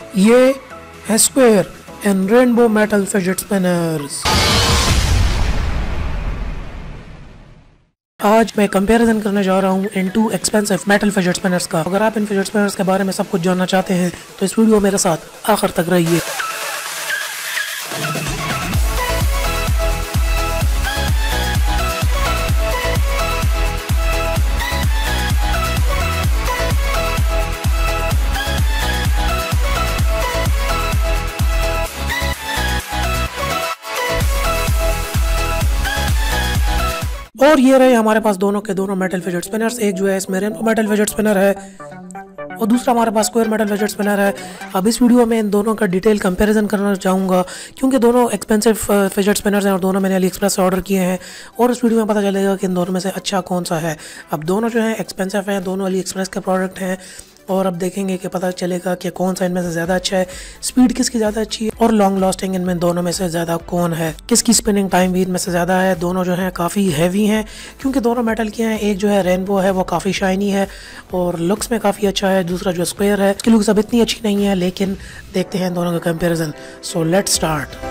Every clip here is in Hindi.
ये है square and rainbow metal fidget spinners आज मैं कंपैरिजन करने जा रहा हूँ इन two expensive metal fidget spinners का। अगर आप इन फिजिट स्पिनर्स के बारे में सब कुछ जानना चाहते हैं तो इस वीडियो मेरे साथ आखिर तक रहिए। और ये रहे हमारे पास दोनों के दोनों मेटल फिजेट स्पिनर्स एक जो है इसमें रेनबो मेटल फिजेट स्पिनर है, और दूसरा हमारे पास स्क्वायर मेटल फिजेट स्पिनर है। अब इस वीडियो में इन दोनों का डिटेल कंपैरिजन करना चाहूँगा, क्योंकि दोनों एक्सपेंसिव फिजेट स्पिनर्स हैं और दोनों मैंने अली एक्सप्रेस से ऑर्डर किए हैं, और इस वीडियो में पता चलेगा कि इन दोनों में से अच्छा कौन सा है। अब दोनों जो है एक्सपेंसिव हैं, दोनों अली एक्सप्रेस के प्रोडक्ट हैं और अब देखेंगे कि पता चलेगा कि कौन सा इनमें से ज़्यादा अच्छा है। स्पीड किसकी ज़्यादा अच्छी है और लॉन्ग लास्टिंग इनमें दोनों में से ज़्यादा कौन है? किसकी स्पिनिंग टाइम भी इनमें से ज़्यादा है? दोनों जो है काफ़ी हैवी हैं, क्योंकि दोनों मेटल के हैं। एक जो है रेनबो है, वो काफ़ी शाइनी है और लुक्स में काफ़ी अच्छा है। दूसरा जो स्क्वेयर है, उसकी लुक्स अब इतनी अच्छी नहीं है, लेकिन देखते हैं दोनों का कंपेरिजन सो लेट स्टार्ट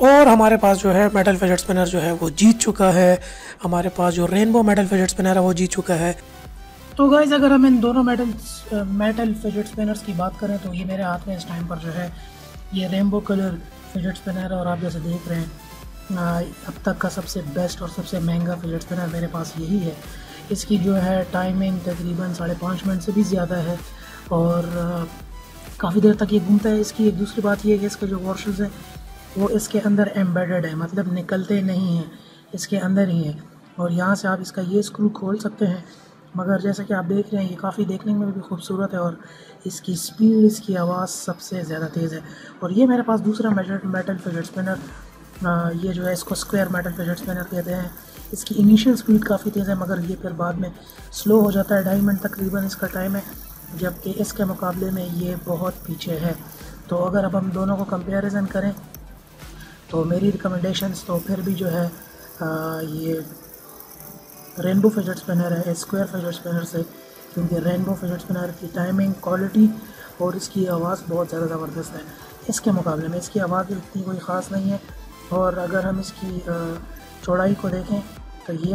और हमारे पास जो है मेटल फिजेट स्पिनर जो है वो जीत चुका है। हमारे पास जो रेनबो मेटल फिजेट स्पिनर है वो जीत चुका है। तो गाइज़ अगर हम इन दोनों मेटल मेटल फिजेट स्पिनर्स की बात करें तो ये मेरे हाथ में इस टाइम पर जो है ये रेनबो कलर फिजेट स्पिनर और आप जैसे देख रहे हैं अब तक का सबसे बेस्ट और सबसे महँगा फिजेट स्पिनर मेरे पास यही है। इसकी जो है टाइमिंग तकरीबन साढ़े पाँच मिनट से भी ज़्यादा है और काफ़ी देर तक ये घूमता है। इसकी एक दूसरी बात ये है कि इसके जो वॉशर्स हैं वो इसके अंदर एम्बेडेड है मतलब निकलते नहीं हैं, इसके अंदर ही है। और यहाँ से आप इसका ये स्क्रू खोल सकते हैं, मगर जैसा कि आप देख रहे हैं, ये काफ़ी देखने में भी खूबसूरत है और इसकी स्पीड इसकी आवाज़ सबसे ज़्यादा तेज़ है। और ये मेरे पास दूसरा मेटल मेटल फिजेट स्पिनर ये जो है इसको स्क्वायर मेटल फिजेट स्पिनर कहते हैं। इसकी इनिशियल स्पीड काफ़ी तेज़ है, मगर ये फिर बाद में स्लो हो जाता है। ढाई मिनट तकरीबन इसका टाइम है, जबकि इसके मुकाबले में ये बहुत पीछे है। तो अगर अब हम दोनों को कंपेरिजन करें तो मेरी रिकमेंडेशंस तो फिर भी जो है आ, ये रेनबो फिजट स्पिनर है स्क्वायर फिजट स्पिनर से क्योंकि रेनबो फिजट स्पिनर की टाइमिंग क्वालिटी और इसकी आवाज़ बहुत ज़्यादा ज़बरदस्त है। इसके मुकाबले में इसकी आवाज़ इतनी कोई ख़ास नहीं है और अगर हम इसकी चौड़ाई को देखें तो ये